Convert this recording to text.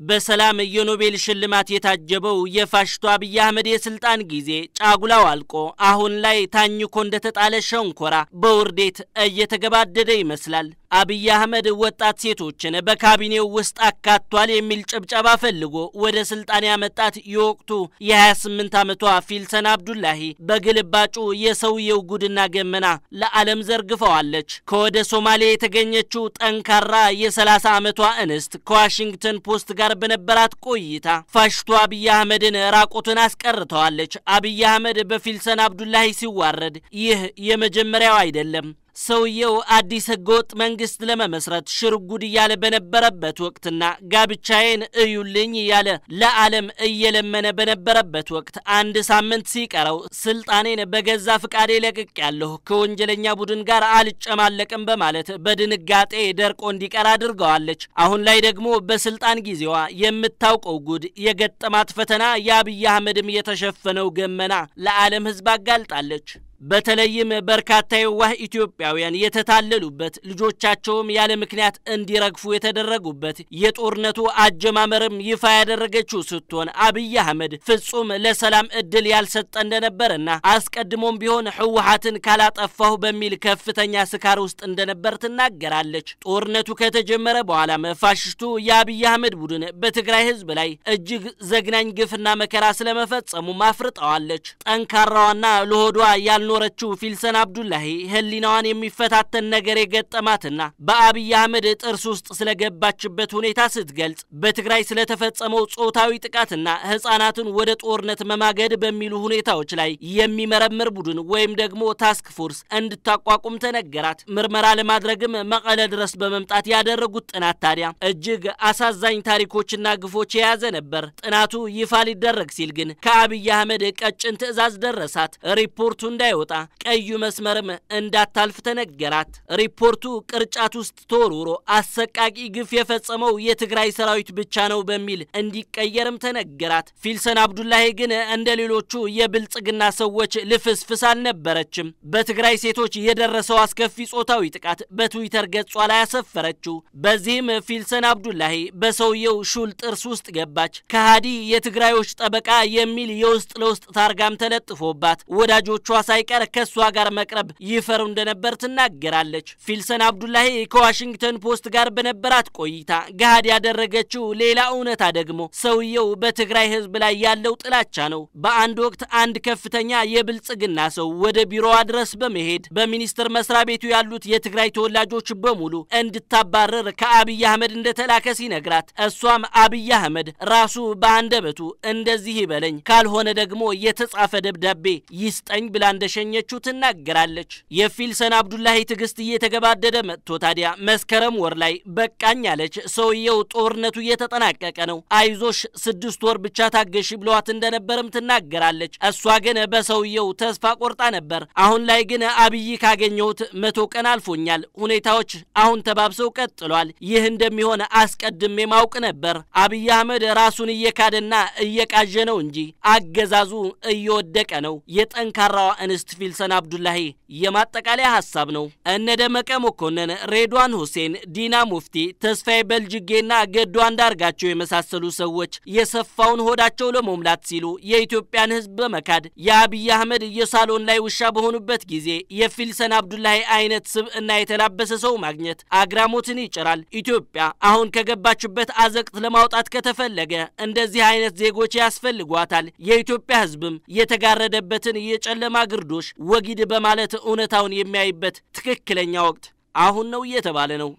በሰላም የኖቤል ሽልማት የታጀበው የፋሽቱ አብይ አህመድ የስልጣን ጊዜ ጫጉላው አልቆ አሁን ላይ ታኝኮ እንደተጣለ ሸንኮራ በውርዴት እየተገባደደ ይመስላል። አብይ አህመድ ወጣት ሴቶችን በካቢኔው ውስጥ አካቷል የሚል ጭብጨባ ፈልጎ ወደ ስልጣን ያመጣት የወቅቱ የ28 ዓመቷ ፊልሰን አብዱላሂ በግልባጩ የሰውየው ጉድና ገመና ለዓለም ዘርግፈዋለች። ከወደ ሶማሌ የተገኘችው ጠንካራ የ30 ዓመቷ እንስት ከዋሽንግተን ፖስት ጋር በነበራት ቆይታ ፋሽስቱ አብይ አህመድን ራቁትን አስቀርተዋለች። አብይ አህመድ በፊልሰን አብዱላሂ ሲዋረድ ይህ የመጀመሪያው አይደለም። ሰውየው አዲስ ህገወጥ መንግስት ለመመስረት ሽርጉድ እያለ በነበረበት ወቅትና ጋብቻዬን እዩልኝ እያለ ለዓለም እየለመነ በነበረበት ወቅት አንድ ሳምንት ሲቀረው ስልጣኔን በገዛ ፍቃዴ ለቅቅያለሁ ከወንጀለኛ ቡድን ጋር አልጨማለቅም በማለት በድንጋጤ ደርቆ እንዲቀር አድርገዋለች። አሁን ላይ ደግሞ በስልጣን ጊዜዋ የምታውቀው ጉድ የገጠማት ፈተና የአብይ አህመድም የተሸፈነው ገመና ለዓለም ህዝብ አጋልጣለች። በተለይም በርካታ የዋህ ኢትዮጵያውያን የተታለሉበት ልጆቻቸውም ያለ ምክንያት እንዲረግፉ የተደረጉበት የጦርነቱ አጀማመርም ይፋ ያደረገችው ስትሆን አብይ አህመድ ፍጹም ለሰላም እድል ያልሰጠ እንደነበርና አስቀድሞም ቢሆን ህወሓትን ካላጠፋሁ በሚል ከፍተኛ ስካር ውስጥ እንደነበር ትናገራለች። ጦርነቱ ከተጀመረ በኋላም ፋሽስቱ የአብይ አህመድ ቡድን በትግራይ ህዝብ ላይ እጅግ ዘግናኝ ግፍና መከራ ስለመፈጸሙ አፍርጣዋለች። ጠንካራዋና ለሆዷ ያልኖረችው ፊልሰን አብዱላሂ ህሊናዋን የሚፈታተን ነገር የገጠማትና በአብይ አህመድ ጥርስ ውስጥ ስለገባችበት ሁኔታ ስትገልጽ በትግራይ ስለተፈጸመው ጾታዊ ጥቃትና ህጻናትን ወደ ጦርነት መማገድ በሚሉ ሁኔታዎች ላይ የሚመረምር ቡድን ወይም ደግሞ task force እንድታቋቁም ተነገራት። ምርመራ ለማድረግም መቀለ ድረስ በመምጣት ያደረጉት ጥናት ታዲያ እጅግ አሳዛኝ ታሪኮችና ግፎች የያዘ ነበር። ጥናቱ ይፋ ሊደረግ ሲል ግን ከአብይ አህመድ ቀጭን ትዕዛዝ ደረሳት። ሪፖርቱ እንዳይወጣ ቀዩ መስመርም እንዳታልፍ ተነገራት። ሪፖርቱ ቅርጫት ውስጥ ተወርውሮ አሰቃቂ ግፍ የፈጸመው የትግራይ ሰራዊት ብቻ ነው በሚል እንዲቀየርም ተነገራት። ፊልሰን አብዱላሂ ግን እንደ ሌሎቹ የብልጽግና ሰዎች ልፍስፍስ አልነበረችም። በትግራይ ሴቶች የደረሰው አስከፊ ጾታዊ ጥቃት በትዊተር ገጿ ላይ ያሰፈረችው። በዚህም ፊልሰን አብዱላሂ በሰውየው ሹል ጥርስ ውስጥ ገባች። ከሃዲ የትግራዮች ጠበቃ የሚል የውስጥ ለውስጥ ታርጋም ተለጥፎባት ወዳጆቿ ሳይቀር ከእሷ ጋር መቅረብ ይፈሩ እንደነበር ትናገራለች። ፊልሰን አብዱላሂ ከዋሽንግተን ፖስት ጋር በነበራት ቆይታ ገሃድ ያደረገችው ሌላ እውነታ ደግሞ ሰውየው በትግራይ ሕዝብ ላይ ያለው ጥላቻ ነው። በአንድ ወቅት አንድ ከፍተኛ የብልጽግና ሰው ወደ ቢሮዋ ድረስ በመሄድ በሚኒስቴር መስሪያ ቤቱ ያሉት የትግራይ ተወላጆች በሙሉ እንድታባረር ከአብይ አህመድ እንደተላከ ሲነግራት እሷም አብይ አህመድ ራሱ በአንደበቱ እንደዚህ ይበለኝ ካልሆነ ደግሞ የተጻፈ ደብዳቤ ይስጠኝ ብላ እንደሸኘችው ትናገራለች። የፊልሰን አብዱላሂ ትዕግስት እየተገባደደ መጥቶ ታዲያ መስከረም ወር ላይ በቃኝ አለች። ሰውየው ጦርነቱ እየተጠናቀቀ ነው፣ አይዞሽ ስድስት ወር ብቻ ታገሺ ብለዋት እንደነበርም ትናገራለች። እሷ ግን በሰውየው ተስፋ ቆርጣ ነበር። አሁን ላይ ግን አብይ ካገኘሁት መቶ ቀን አልፎኛል፣ ሁኔታዎች አሁን ተባብሰው ቀጥሏል። ይህ እንደሚሆን አስቀድሜ ማውቅ ነበር። አብይ አህመድ ራሱን እየካደና እየቃዠ ነው እንጂ አገዛዙ እየወደቀ ነው። የጠንካራዋ እንስት ፊልሰን አብዱላሂ የማጠቃለያ ሀሳብ ነው። እነ ደመቀ መኮንን፣ ሬድዋን ሁሴን፣ ዲና ሙፍቲ፣ ተስፋዬ በልጅጌና ገዱ አንዳርጋቸው የመሳሰሉ ሰዎች የሰፋውን ሆዳቸው ለመሙላት ሲሉ የኢትዮጵያን ሕዝብ በመካድ የአብይ አህመድ የሳሎን ላይ ውሻ በሆኑበት ጊዜ የፊልሰን አብዱላሂ አይነት ስብዕና የተላበሰ ሰው ማግኘት አግራሞትን ይጭራል። ኢትዮጵያ አሁን ከገባችበት አዘቅት ለማውጣት ከተፈለገ እንደዚህ አይነት ዜጎች ያስፈልጓታል። የኢትዮጵያ ሕዝብም የተጋረደበትን የጨለማ ግርዶሽ ወጊድ በማለት እውነታውን የሚያይበት ትክክለኛ ወቅት አሁን ነው እየተባለ ነው።